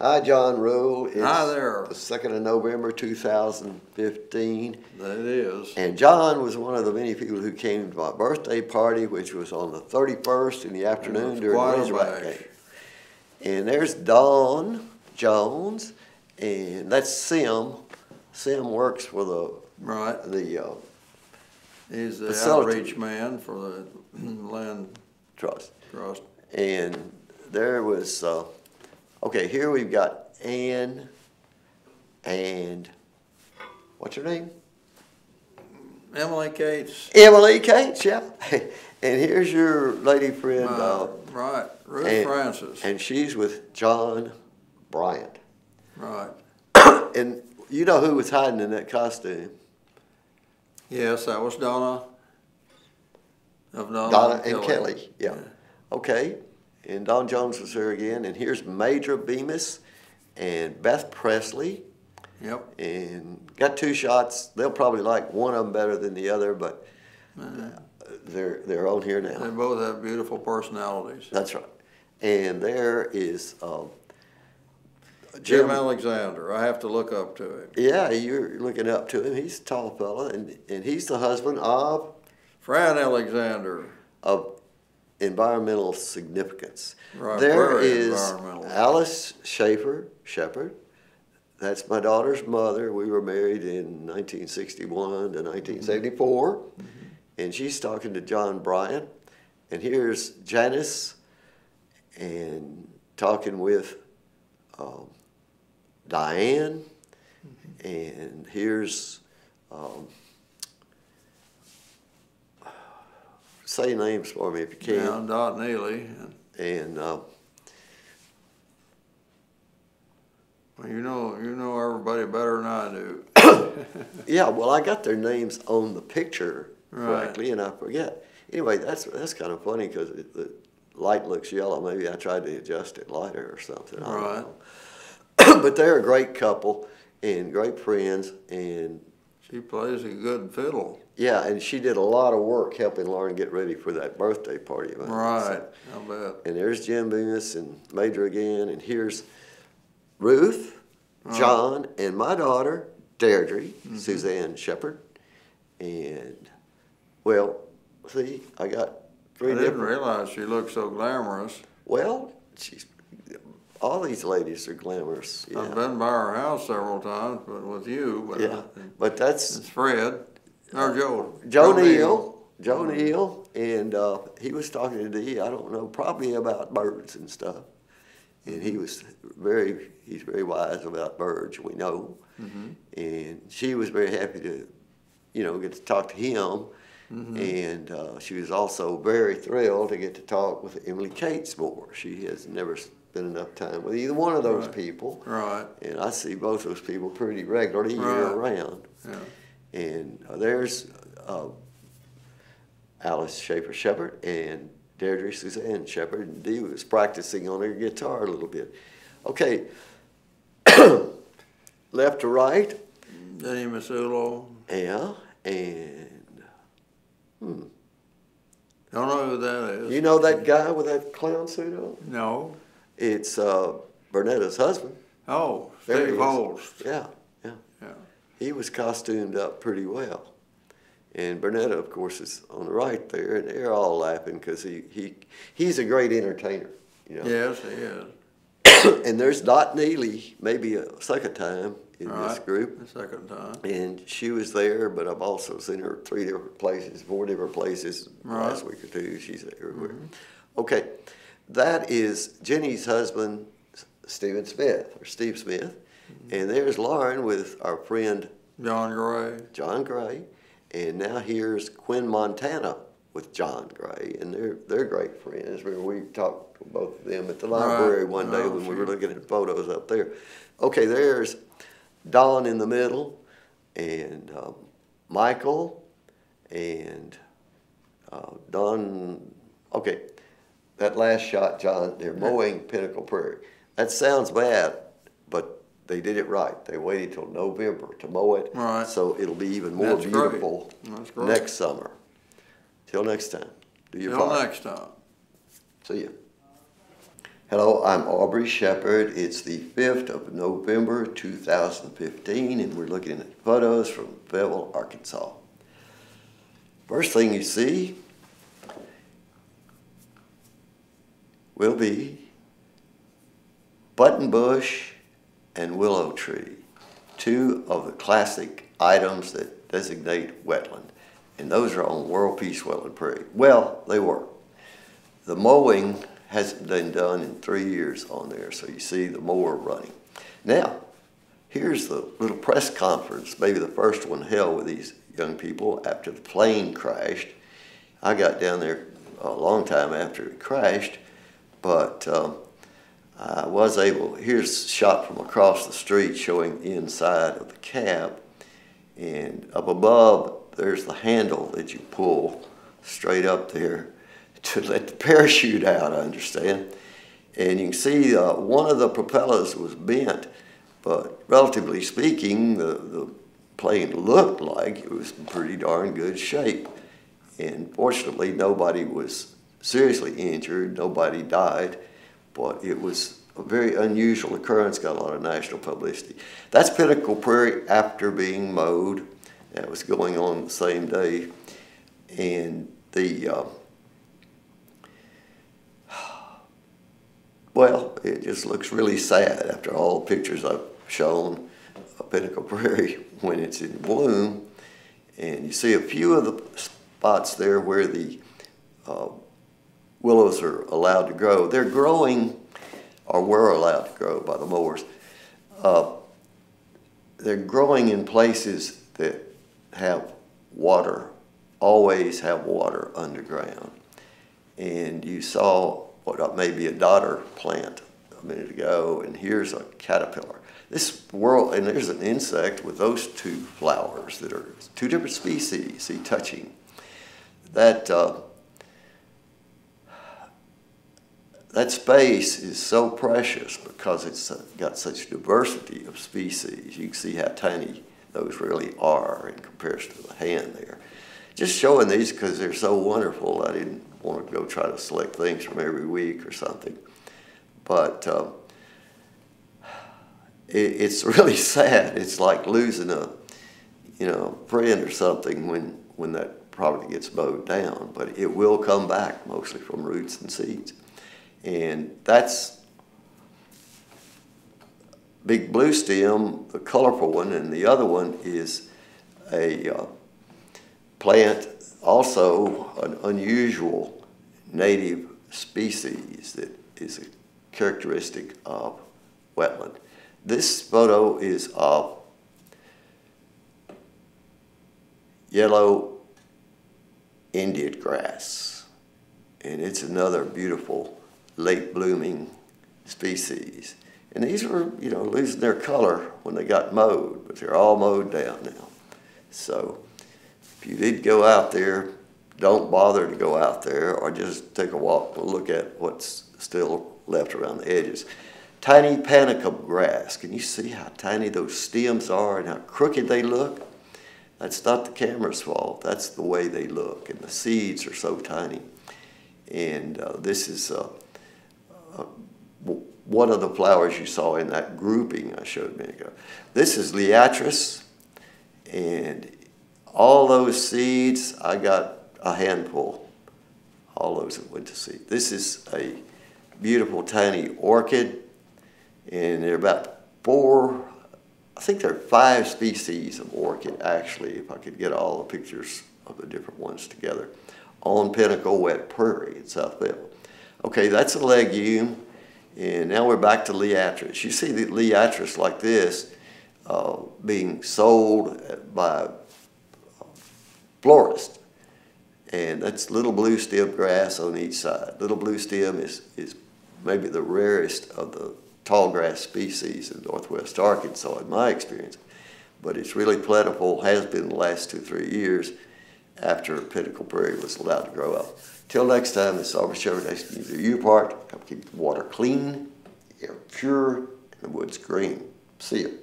Hi, John Rule. It's Hi there. The second of November, two thousand fifteen. That is. And John was one of the many people who came to my birthday party, which was on the thirty-first in the afternoon during the quite a Razorback game. And there's Don Jones, and that's Sim. Sim works for the, Right. the, uh, He's the Facility. outreach man for the land trust. trust. And there was, uh, okay, here we've got Ann and, what's her name? Emily Cates. Emily Cates, yeah. And here's your lady friend, uh, uh, Right, Ruth and- Francis. and she's with John Bryant. Right. And you know who was hiding in that costume? Yes, that was Donna. Of Donna. Donna and Kelly, yeah. Okay, and Don Jones was there again, and here's Major Bemis and Beth Presley. Yep. and got two shots. They'll probably like one of them better than the other, but they're they're on here now. They both have beautiful personalities. That's right. And there is um, Jim Jim. Alexander, I have to look up to him. Yeah, you're looking up to him. He's a tall fella, and and he's the husband of Fran Alexander. of environmental significance. Right, There is. Alice Schaefer Shepherd. That's my daughter's mother. We were married in 1961 to 1974, Mm-hmm. and she's talking to John Bryant. And here's Janice, and talking with um, Diane, Mm-hmm. and here's. Um, say names for me if you can. Yeah, Dot Neely. and- And uh, Well, you know, you know everybody better than I do. yeah, well, I got their names on the picture Right. correctly, and I forget. Anyway, that's that's kind of funny because the light looks yellow. Maybe I tried to adjust it lighter or something. I don't Right. know. but they're a great couple and great friends, and She plays a good fiddle. yeah, and she did a lot of work helping Lauren get ready for that birthday party. Right, I bet. and there's Jim Bemis and Major again, and here's Ruth. John, and my daughter Deirdre, Mm-hmm. Suzanne Shepherd, and well, see, I got I three didn't different. realize she looked so glamorous. Well, she's all these ladies are glamorous. I've been by her house several times, but with you, but yeah, uh, but that's it's Fred, or Joe. Joe Neal. Joe Neal, and uh, he was talking to Dee. I don't know, probably about birds and stuff. And he was very, he's very wise about birds. We know, Mhm. and she was very happy to, you know, get to talk to him. Mhm. And uh, she was also very thrilled to get to talk with Emily Cates more. She has never spent enough time with either one of those Right. people, Right, and I see both those people pretty regularly year Right. round. yeah. And uh, there's uh, Alice Schaefer Shepherd and Deirdre Suzanne Shepherd. And Dee was practicing on her guitar a little bit. Okay, left to right, Denny Masulo, yeah, and hmm. don't know who that is. you know that guy with that clown suit on? No. It's uh, Bernetta's husband. Oh, There Steve. Holst. Yeah, yeah. Yeah. He was costumed up pretty well. And Bernetta, of course, is on the right there, and they're all laughing because he, he he's a great entertainer. You know? Yes, he is. and there's Dot Neely, maybe a second time in this Right. group, The second time. and she was there, but I've also seen her three different places, four different places last week or two. She's everywhere. Okay, that is Jenny's husband, Stephen Smith or Steve Smith, and there's Lauren with our friend John Gray. John Gray, and now here's Quinn Montana with John Gray, and they're they're great friends. We we talked to both of them at the library Right. one day Oh, when we were looking at photos up there. Okay, there's Don in the middle, and um, Michael, and uh, Don. Okay, that last shot, John. They're mowing Pinnacle Prairie. That sounds bad, but they did it right. They waited till November to mow it. Right. So it'll be even more That's beautiful great. next summer. Till next time. Do your Till part. next time. See ya. Hello, I'm Aubrey Shepherd. It's the 5th of November 2015, and we're looking at photos from Fayetteville, Arkansas. First thing you see will be buttonbush and willow tree, two of the classic items that designate wetland. And those are on World Peace Wetland Prairie. Well, they were. The mowing hasn't been done in three years on there, so you see the mower running. Now, here's the little press conference, maybe the first one held with these young people after the plane crashed. I got down there a long time after it crashed, but um, I was able, here's a shot from across the street showing the inside of the cab, and up above, there's the handle that you pull straight up there to let the parachute out, I understand. And you can see uh, one of the propellers was bent, but relatively speaking, the, the plane looked like it was pretty darn good shape. And fortunately, nobody was seriously injured, nobody died, but it was a very unusual occurrence, got a lot of national publicity. That's Pinnacle Prairie after being mowed. That was going on the same day. And the uh, Well, it just looks really sad after all the pictures I've shown of Pinnacle Prairie when it's in bloom. And you see a few of the spots there where the uh, willows are allowed to grow. They're growing, or were allowed to grow by the mowers. Uh, they're growing in places that have water, always have water underground. And you saw what may be a dodder plant a minute ago, and here's a caterpillar. This world, and there's an insect with those two flowers that are two different species, see, touching. That, uh, that space is so precious because it's got such diversity of species. You can see how tiny those really are in comparison to the hand there. Just showing these because they're so wonderful, I didn't want to go try to select things from every week or something. But um, it, it's really sad. It's like losing a, you know, friend or something when, when that property gets mowed down. But it will come back mostly from roots and seeds. And that's big blue stem, the colorful one, and the other one is a uh, plant also an unusual native species that is a characteristic of wetland. This photo is of yellow Indian grass, and it's another beautiful late blooming species. And these were, you know, losing their color when they got mowed, but they're all mowed down now. So if you did go out there, don't bother to go out there or just take a walk and look at what's still left around the edges. Tiny panicum grass. Can you see how tiny those stems are and how crooked they look? That's not the camera's fault. That's the way they look. And the seeds are so tiny. And uh, this is uh, one of the flowers you saw in that grouping I showed a minute ago. This is Liatris. And all those seeds, I got a handful. All those that went to seed. This is a beautiful tiny orchid, and there are about four, I think there are five species of orchid actually, if I could get all the pictures of the different ones together, on Pinnacle Wet Prairie in South Bell. Okay, that's a legume, and now we're back to Liatris. You see the Liatris like this uh, being sold by florist. And that's little blue stem grass on each side. Little blue stem is, is maybe the rarest of the tall grass species in northwest Arkansas in my experience. But it's really plentiful, has been the last two, three years after Pinnacle Prairie was allowed to grow up. Till next time, this is Shepherd asking you do your part. Help keep the water clean, the air pure, and the woods green. See you.